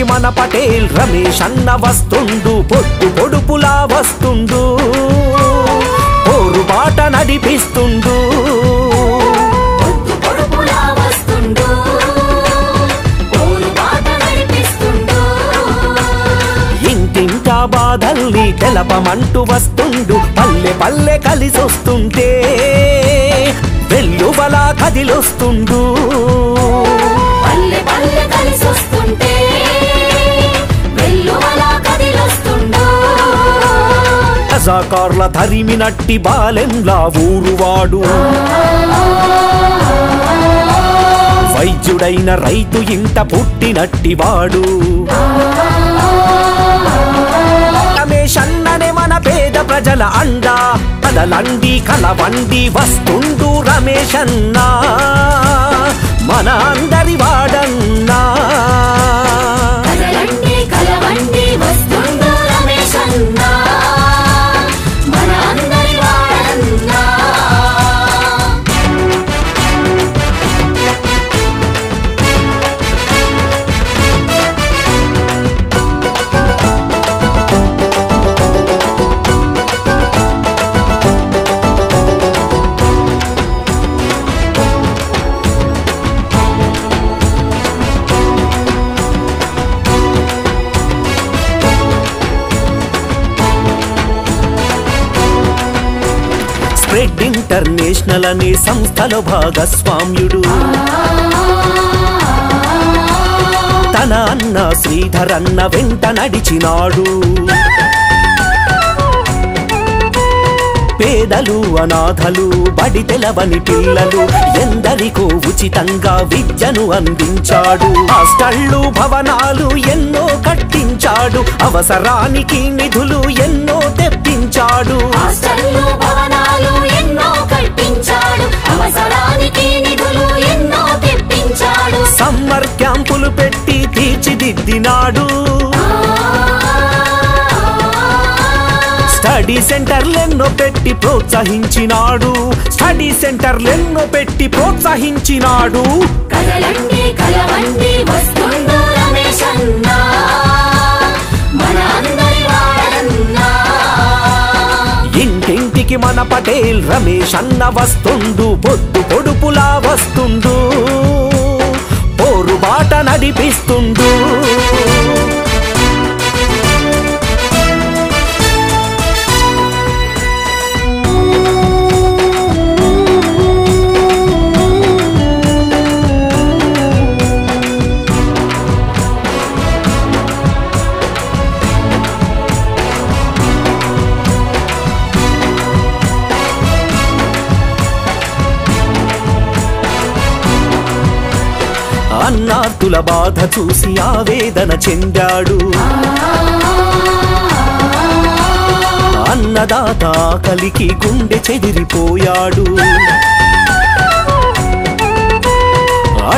ఇంటికి మన పటేల్ రమేష్ అన్న వస్తుండు పొద్దు పొడుపులా వస్తుండు. పోరుబాట నడిపిస్తుండు నడిపిస్తుండు. ఇంటింటా బాధల్ని తెలపమంటూ వస్తుండు పల్లె పల్లె కలిసొస్తుంటే. వెల్లువలా కదిలొస్తుండు. పల్లె పల్లె కలిసొస్తుంటే. రజాకార్ల తరిమినట్టి బాలెంలా ఊరువాడు. వైద్యుడైన రైతు ఇంట పుట్టినట్టివాడు రమేష్ అన్ననే మన పేద ప్రజల అండా. కదలండి కలవండి వస్తుండు రమేష్ అన్నా. మన అందరి ఇంటర్నేషనల్ అనే సంస్థలో భాగస్వామ్యుడు. తన అన్న శ్రీధర్ అన్న వెంట నడిచినాడు. పేదలు అనాథలు బడి తెలవని పిల్లలు ఎందరికో ఉచితంగా విద్యను అందించాడు. హాస్టళ్ళు భవనాలు ఎన్నో కట్టించాడు. అవసరానికి నిధులు ఎన్నో తెప్పించాడు. తీర్చిదిద్దినాడు స్టడీ సెంటర్లెన్నో పెట్టి ప్రోత్సహించినాడు. స్టడీ సెంటర్లెన్నో పెట్టి ప్రోత్సహించినాడు. కదలండి కలవండి రమేష్ అన్న. ఇంటింటికి మన పటేల్ రమేష్ అన్న వస్తుండు పొద్దు పొడుపులా వస్తుండు. శరణార్థుల బాధ చూసి ఆవేదన చెందాడు. అన్నదాత కలికి గుండె చెదిరిపోయాడు.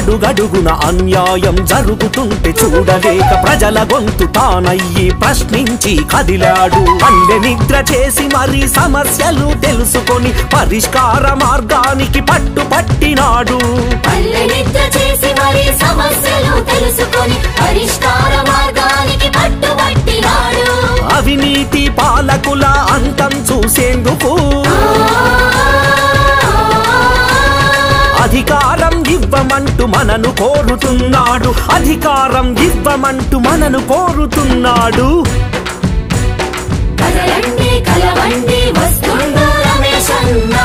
అడుగడుగున అన్యాయం జరుగుతుంటే చూడలేక ప్రజల గొంతు తానయ్యి ప్రశ్నించి కదిలాడు. పల్లె నిద్ర చేసి మరి సమస్యలు తెలుసుకొని పరిష్కార మార్గానికి పట్టుపట్టినాడు. పల్లె నిద్ర చేసి మరి సమస్యలు తెలుసుకొని పరిష్కార మార్గానికి పట్టుబట్టినాడు అవినీతి పాలకుల అంతం చూసేందుకు మనను కోరుతున్నాడు. అధికారం ఇవ్వమంటూ మనను కోరుతున్నాడు. కదలండి కలవండి వస్తుండు రమేష్ అన్న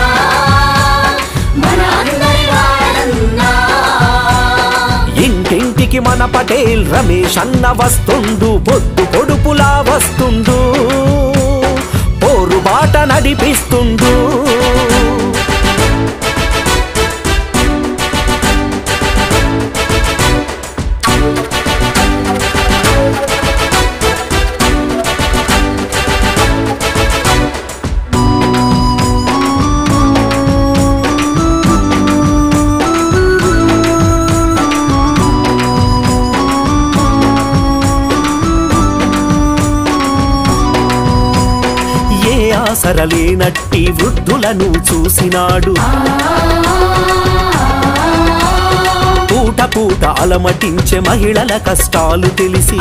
మన అందరి వాడన్నా ఇంటింటికి మన పటేల్ రమేష్ అన్న వస్తుండు. పొద్దు పొడుపులా వస్తుండు. పోరు బాట నడిపిస్తుండు. ఆసరలేనట్టి వృద్ధులను చూసినాడు. పూట పూట అలమటించే మహిళల కష్టాలు తెలిసి.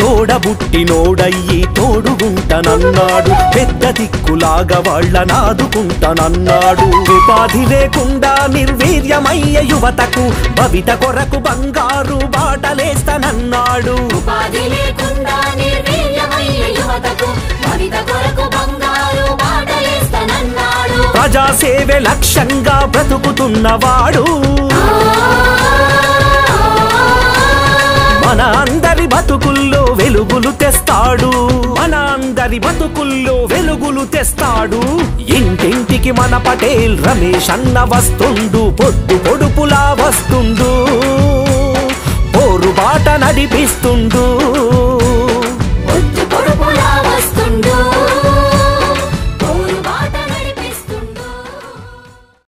తోడబుట్టినోడయ్యి తోడుగుంటనన్నాడు. పెద్ద దిక్కులాగా వాళ్ళ నాదుకుంటనన్నాడు. ఉపాధి లేకుండా నిర్వీర్యమయ్య యువతకు భవిత కొరకు బంగారు బాటలేస్తనన్నాడు ఉపాధి లేకుండా నిర్వీర్యమయ్యే యువతకు భవిత కొరకు బంగారు ప్రజాసేవే లక్ష్యంగా బ్రతుకుతున్నవాడు. మన అందరి బతుకుల్లో వెలుగులు తెస్తాడు. మన అందరి బతుకుల్లో వెలుగులు తెస్తాడు. ఇంటింటికి మన పటేల్ రమేష్ అన్న వస్తుండు. పొద్దు పొడుపులా వస్తుండు. పోరు బాట నడిపిస్తు